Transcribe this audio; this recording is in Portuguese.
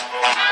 Música